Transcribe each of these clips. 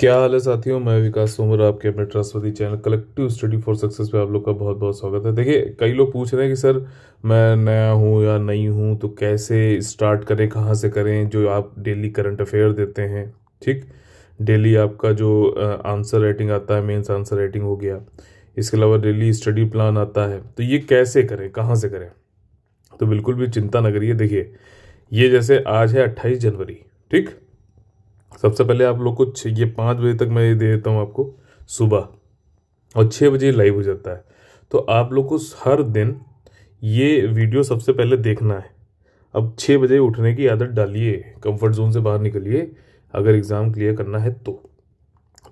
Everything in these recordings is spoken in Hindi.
क्या हाल है साथियों? मैं विकास तोमर आपके अपने trustworthy channel collective study for success पे आप लोग का बहुत बहुत स्वागत है। देखिए, कई लोग पूछ रहे हैं कि, सर, मैं नया हूँ या नई हूँ तो कैसे स्टार्ट करें, कहाँ से करें, जो आप डेली करंट अफेयर देते हैं? ठीक? डेली आपका जो आंसर राइटिंग आता है मेंस आंसर राइटिंग हो गया। इसके अलावा डेली स्टडी प्लान आता है। तो ये कैसे करें, कहाँ से करें? तो बिल्कुल भी चिंता न करिए। देखिए, ये जैसे आज है अट्ठाईस जनवरी, ठीक? सबसे पहले आप लोग को ये पाँच बजे तक मैं ये दे देता हूँ आपको, सुबह। और छः बजे लाइव हो जाता है। तो आप लोग को हर दिन ये वीडियो सबसे पहले देखना है। अब छः बजे उठने की आदत डालिए कंफर्ट जोन से बाहर निकलिए, अगर एग्ज़ाम क्लियर करना है तो।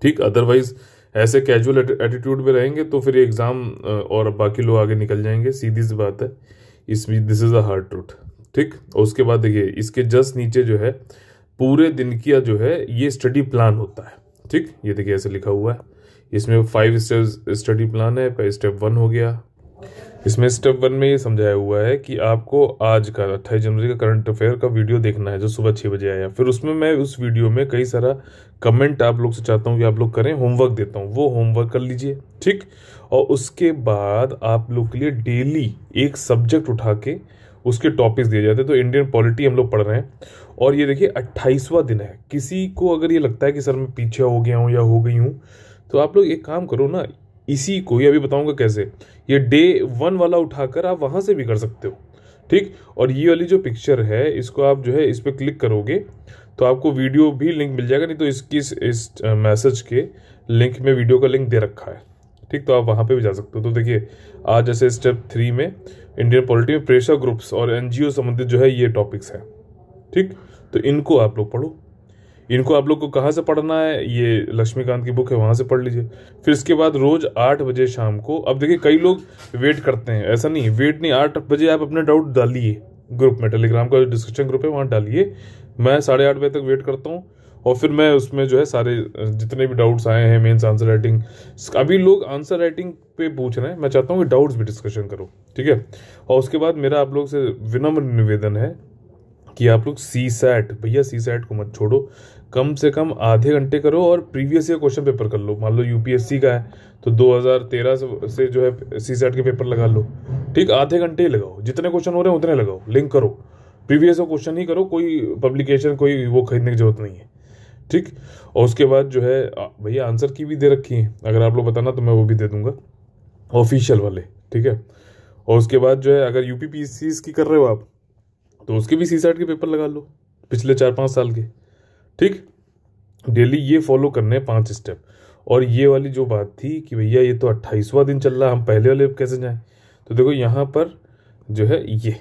ठीक अदरवाइज़ ऐसे कैजुअल एटीट्यूड में रहेंगे तो फिर एग्ज़ाम और बाकी लोग आगे निकल जाएँगे, सीधी सी बात है। इस this is a hard truth ठीक, और उसके बाद देखिए, इसके जस्ट नीचे जो है पूरे दिन का जो है, ये स्टडी प्लान होता है। ठीक? ये देखिए ऐसे लिखा हुआ है। इसमें फाइव स्टेप स्टडी प्लान है स्टेप वन हो गया। इसमें स्टेप वन में ये समझाया हुआ है कि आपको आज का, अट्ठाईस जनवरी का करंट अफेयर का वीडियो देखना है, जो सुबह छः बजे आया। फिर उसमें मैं उस वीडियो में कई सारा कमेंट आप लोग से चाहता हूँ कि आप लोग करें होमवर्क देता हूँ। वो होमवर्क कर लीजिए, ठीक? और उसके बाद आप लोग के लिए डेली एक सब्जेक्ट उठा के उसके टॉपिक्स दिए जाते हैं। तो इंडियन पॉलिटी हम लोग पढ़ रहे हैं। और ये देखिए अट्ठाईसवां दिन है। किसी को अगर ये लगता है कि सर मैं पीछे हो गया हूँ या हो गई हूँ तो आप लोग एक काम करो ना इसी को ये अभी बताऊँगा कैसे ये डे वन वाला उठाकर आप वहाँ से भी कर सकते हो। ठीक? और ये वाली जो पिक्चर है इसको आप जो है इस पर क्लिक करोगे तो आपको वीडियो भी लिंक मिल जाएगा नहीं तो इसकी इस, मैसेज के लिंक में वीडियो का लिंक दे रखा है। ठीक तो आप वहाँ पे भी जा सकते हो। तो देखिए, आज जैसे स्टेप थ्री में इंडियन पॉलिटी में प्रेशर ग्रुप्स और एनजीओ संबंधित जो है ये टॉपिक्स हैं। ठीक तो इनको आप लोग पढ़ो। इनको आप लोग को कहाँ से पढ़ना है? ये लक्ष्मीकांत की बुक है, वहाँ से पढ़ लीजिए। फिर इसके बाद रोज आठ बजे शाम को, अब देखिए कई लोग वेट करते हैं, ऐसा नहीं वेट नहीं, आठ बजे आप अपने डाउट डालिए। ग्रुप में टेलीग्राम का जो डिस्कशन ग्रुप है, वहाँ डालिए। मैं साढ़े आठ बजे तक वेट करता हूँ। और फिर मैं उसमें जो है सारे जितने भी डाउट्स आए हैं मेंस आंसर राइटिंग अभी लोग आंसर राइटिंग पे पूछ रहे हैं। मैं चाहता हूँ कि डाउट्स भी डिस्कशन करो, ठीक है? और उसके बाद मेरा आप लोग से विनम्र निवेदन है कि आप लोग सी सैट भैया सी सैट को मत छोड़ो। कम से कम आधे घंटे करो और प्रीवियस ईयर क्वेश्चन पेपर कर लो। मान लो यूपीएससी का है तो 2013 से जो है सी सैट के पेपर लगा लो। ठीक, आधे घंटे ही लगाओ। जितने क्वेश्चन हो रहे हैं उतने लगाओ। लिंक करो। प्रीवियस क्वेश्चन ही करो। कोई पब्लिकेशन कोई वो खरीदने की ज़रूरत नहीं है। ठीक? और उसके बाद जो है भैया आंसर की भी दे रखी है। अगर आप लोग बताना तो मैं वो भी दे दूँगा। ऑफिशियल वाले, ठीक है? और उसके बाद जो है, अगर यूपी पी की कर रहे हो आप तो उसके भी सी के पेपर लगा लो, पिछले चार पाँच साल के। ठीक? डेली ये फॉलो करने हैं पाँच स्टेप और ये वाली जो बात थी कि भैया ये तो अट्ठाईसवां दिन चल रहा हम पहले वाले कैसे जाएँ? तो देखो, यहाँ पर जो है ये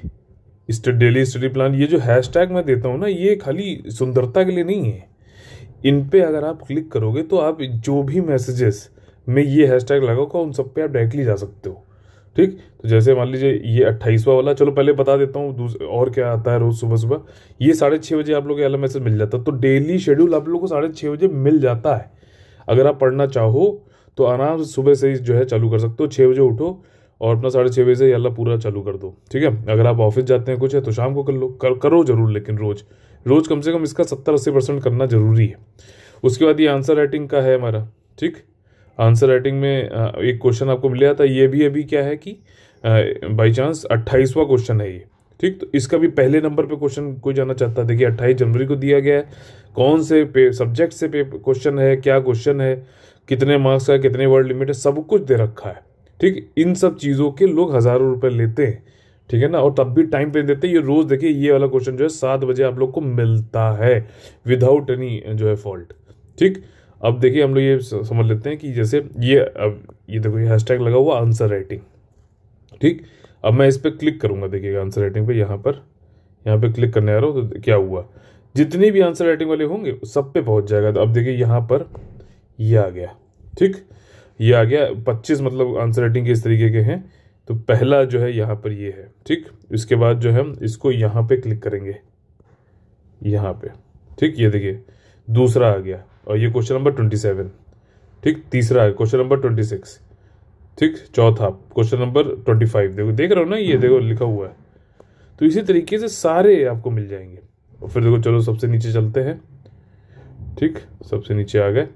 डेली स्टडी प्लान ये जो हैशटैग मैं देता हूँ ना, ये खाली सुंदरता के लिए नहीं है। इन पे अगर आप क्लिक करोगे तो आप जो भी मैसेजेस में ये हैशटैग लगाओगे उन सब पे आप डायरेक्टली जा सकते हो। ठीक? तो जैसे मान लीजिए ये अट्ठाईसवा वाला चलो पहले बता देता हूँ और क्या आता है रोज़ सुबह सुबह ये साढ़े छः बजे आप लोग को मैसेज मिल जाता है तो डेली शेड्यूल आप लोग को साढ़े छः बजे मिल जाता है। अगर आप पढ़ना चाहो तो आराम से सुबह से ही जो है चालू कर सकते हो छः बजे उठो और अपना साढ़े छः बजे से अल्लाह पूरा चालू कर दो। ठीक है? अगर आप ऑफ़िस जाते हैं कुछ है तो शाम को कर लो कर, करो ज़रूर लेकिन रोज़। रोज़ कम से कम इसका सत्तर अस्सी परसेंट करना ज़रूरी है। उसके बाद ये आंसर राइटिंग का है हमारा, ठीक? आंसर राइटिंग में एक क्वेश्चन आपको मिल था, ये भी अभी क्या है कि बाई चांस अट्ठाईसवा क्वेश्चन है ये, ठीक? तो इसका भी पहले नंबर पे क्वेश्चन कोई जाना चाहता है? देखिए, अट्ठाईस जनवरी को दिया गया है। कौन से पे सब्जेक्ट से पे क्वेश्चन है? क्या क्वेश्चन है? कितने मार्क्स का कितने वर्ड लिमिट है? सब कुछ दे रखा है, ठीक? इन सब चीज़ों के लोग हज़ारों रुपए लेते हैं। ठीक है ना? और तब भी टाइम पे देते हैं। ये रोज़ देखिए, ये वाला क्वेश्चन जो है, सात बजे आप लोग को मिलता है विदाउट एनी जो है फॉल्ट ठीक? अब देखिए, हम लोग ये समझ लेते हैं कि जैसे ये, अब ये देखो, ये हैशटैग लगा हुआ आंसर राइटिंग ठीक? अब मैं इस पर क्लिक करूँगा, देखिएगा आंसर राइटिंग पे, यहाँ पर। यहाँ पे क्लिक करने आ रहा हूँ तो क्या हुआ? जितने भी आंसर राइटिंग वाले होंगे, सब पे पहुँच जाएगा। तो अब देखिए, यहाँ पर ये यह आ गया। ठीक? ये आ गया, पच्चीस मतलब आंसर राइटिंग के इस तरीके के हैं। तो पहला जो है यहाँ पर ये है, ठीक? इसके बाद जो है इसको यहाँ पे क्लिक करेंगे। यहाँ पे, ठीक? ये देखिए, दूसरा आ गया और ये क्वेश्चन नंबर ट्वेंटी सेवन ठीक? तीसरा है क्वेश्चन नंबर ट्वेंटी सिक्स ठीक? चौथा क्वेश्चन नंबर ट्वेंटी फाइव देखो, देख रहे हो ना ये, देखो, लिखा हुआ है। तो इसी तरीके से सारे आपको मिल जाएँगे। और फिर देखो, चलो सबसे नीचे चलते हैं, ठीक? सबसे नीचे आ गए।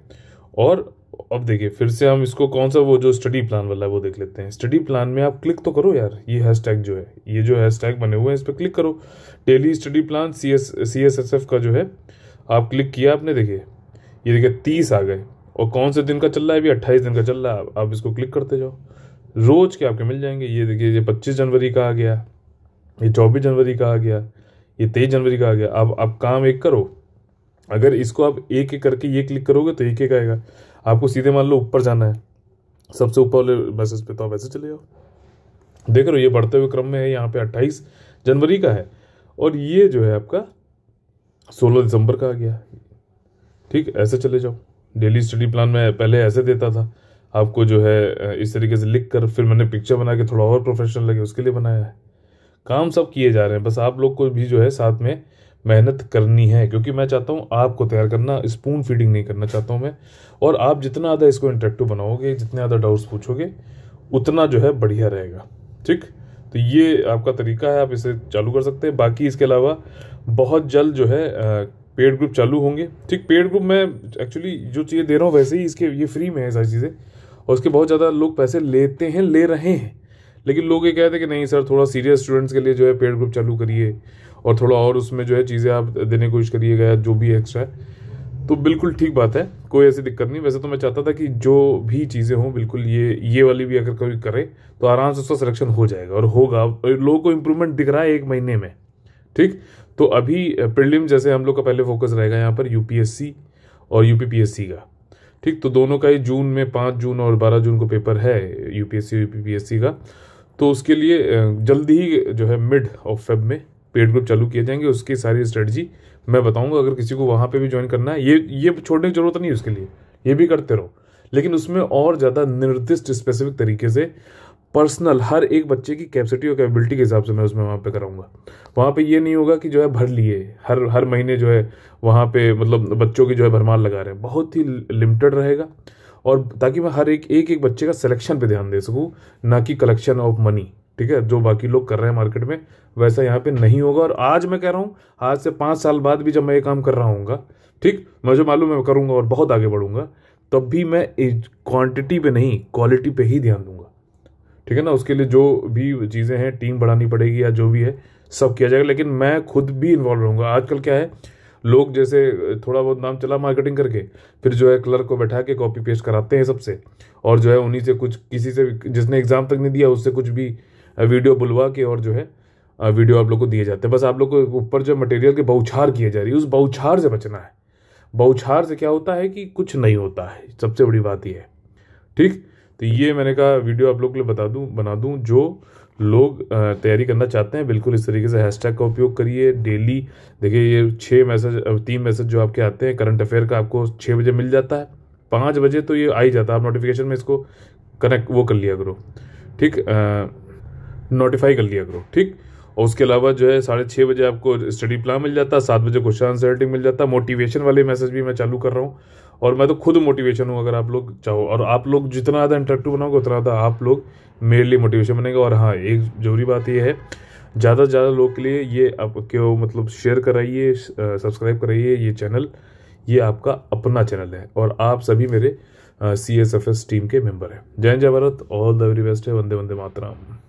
और अब देखिए, फिर से हम इसको कौन सा, वो जो स्टडी प्लान वाला है, वो देख लेते हैं। स्टडी प्लान में आप क्लिक तो करो यार, ये हैशटैग जो है, ये जो हैशटैग बने हुए हैं, इस पर क्लिक करो। Daily study plan C S C S S F का जो है, आप क्लिक किया आपने, देखिए, ये देखिए, तीस आ गए। और कौन से दिन का चल रहा है? अभी अट्ठाईस दिन का चल रहा है, आप इसको क्लिक करते जाओ। रोज के आपके मिल जाएँगे, ये देखिए, ये पच्चीस जनवरी का आ गया, ये चौबीस जनवरी का आ गया, ये तेईस जनवरी का आ गया। अब आप काम एक करो, अगर इसको आप एक एक करके ये क्लिक करोगे तो एक एक आएगा। आपको सीधे मान लो ऊपर जाना है। सबसे ऊपर वाले मैसेज पे तो आप ऐसे चले जाओ। देख रहे हो, ये बढ़ते हुए क्रम में है, यहाँ पे अट्ठाईस जनवरी का है। और ये जो है आपका सोलह दिसंबर का आ गया ठीक, ऐसे चले जाओ। डेली स्टडी प्लान में पहले ऐसे देता था। आपको जो है, इस तरीके से लिख कर फिर मैंने पिक्चर बना के थोड़ा और प्रोफेशनल लगे, उसके लिए बनाया है। काम सब किए जा रहे हैं। बस आप लोग को भी जो है साथ में मेहनत करनी है, क्योंकि मैं चाहता हूँ आपको तैयार करना स्पून फीडिंग नहीं करना चाहता हूँ मैं। और आप जितना ज़्यादा इसको इंटरेक्टिव बनाओगे, जितने ज़्यादा डाउट्स पूछोगे, उतना जो है बढ़िया रहेगा। ठीक? तो ये आपका तरीका है, आप इसे चालू कर सकते हैं। बाकी इसके अलावा बहुत जल्द जो है पेड ग्रुप चालू होंगे। ठीक, पेड ग्रुप में एक्चुअली जो चीज़ें दे रहा हूँ, वैसे ही इसके, ये फ्री में है सारी चीज़ें। और उसके बहुत ज़्यादा लोग पैसे लेते हैं, ले रहे हैं। लेकिन लोग ये कहते हैं कि नहीं सर, थोड़ा सीरियस स्टूडेंट्स के लिए जो है पेड ग्रुप चालू करिए। और थोड़ा और उसमें जो है चीज़ें आप देने की कोशिश करिएगा जो भी एक्स्ट्रा है तो बिल्कुल ठीक बात है, कोई ऐसी दिक्कत नहीं। वैसे तो मैं चाहता था कि जो भी चीज़ें हों, बिल्कुल ये ये वाली भी अगर कोई करे तो आराम से उसका सिलेक्शन हो जाएगा और होगा। लोगों को इम्प्रूवमेंट दिख रहा है एक महीने में, ठीक? तो अभी प्रिलिम जैसे हम लोग का पहले फोकस रहेगा यहाँ पर यूपीएससी और यूपीपीएससी का, ठीक? तो दोनों का ही जून में पाँच जून और बारह जून को पेपर है यूपीएससी यूपीपीएससी का। तो उसके लिए जल्दी ही जो है मिड ऑफ़ फेब में पेड ग्रुप चालू किए जाएँगे, उसकी सारी स्ट्रेटजी मैं बताऊँगा, अगर किसी को वहाँ पे भी ज्वाइन करना है। ये ये छोड़ने की ज़रूरत नहीं है उसके लिए, ये भी करते रहो। लेकिन उसमें और ज़्यादा निर्दिष्ट स्पेसिफिक तरीके से पर्सनल हर एक बच्चे की कैपेसिटी और कैपेबिलिटी के हिसाब से मैं उसमें वहाँ पे कराऊँगा। वहाँ पे ये नहीं होगा कि जो है भर लिए, हर हर महीने जो है वहाँ पे मतलब बच्चों की जो है भरमार लगा रहे हैं। बहुत ही लिमिटेड रहेगा, और ताकि मैं हर एक एक एक बच्चे का सिलेक्शन पे ध्यान दे सकूँ, ना कि कलेक्शन ऑफ़ मनी ठीक है, जो बाकी लोग कर रहे हैं मार्केट में, वैसा यहाँ पे नहीं होगा। और आज मैं कह रहा हूँ, आज से पाँच साल बाद भी जब मैं ये काम कर रहा हूँ ठीक, मुझे मालूम है मैं करूँगा और बहुत आगे बढ़ूँगा, तब भी मैं क्वांटिटी पे नहीं क्वालिटी पे ही ध्यान दूँगा। ठीक है ना, उसके लिए जो भी चीज़ें हैं टीम बढ़ानी पड़ेगी या जो भी है, सब किया जाएगा। लेकिन मैं खुद भी इन्वॉल्व रहूँगा। आजकल क्या है, लोग जैसे थोड़ा बहुत नाम चला मार्केटिंग करके, फिर जो है क्लर्क को बैठा के कॉपी पेस्ट कराते हैं सबसे, और जो है उन्हीं से कुछ, किसी से जिसने एग्ज़ाम तक नहीं दिया, उससे कुछ भी वीडियो बुलवा के और जो है वीडियो आप लोग को दिए जाते हैं। बस आप लोग को ऊपर जो मटेरियल की बहुछार किए जा रही है, उस बहुछार से बचना है। बहुछार से क्या होता है कि कुछ नहीं होता है। सबसे बड़ी बात यह है। ठीक? तो ये मैंने कहा वीडियो आप लोग के लिए बता दूँ, बना दूँ, जो लोग तैयारी करना चाहते हैं, बिल्कुल इस तरीके से हैशटैग का उपयोग करिए। डेली देखिए ये छः मैसेज तीन मैसेज जो आपके आते हैं करंट अफेयर का आपको छः बजे मिल जाता है। पाँच बजे तो ये आ ही जाता है। आप नोटिफिकेशन में इसको कनेक्ट वो कर लिया करो। ठीक? नोटिफाई कर लिया करो, ठीक? और उसके अलावा जो है, साढ़े छः बजे आपको स्टडी प्लान मिल जाता है सात बजे क्वेश्चन आंसर राइटिंग मिल जाता है मोटिवेशन वाले मैसेज भी मैं चालू कर रहा हूँ। और मैं तो खुद मोटिवेशन हूँ, अगर आप लोग चाहो। और आप लोग जितना ज़्यादा इंटरेक्टिव बनाओगे, उतना ज़्यादा आप लोग मेरे लिए मोटिवेशन बनेगा। और हाँ एक ज़रूरी बात यह है, ज़्यादा से ज़्यादा लोग के लिए ये आप क्यों मतलब शेयर कराइए सब्सक्राइब कराइए ये चैनल ये आपका अपना चैनल है और आप सभी मेरे C S F S team के मेंबर हैं। जय जय Bharat. All the very best है। वंदे वंदे मातराम।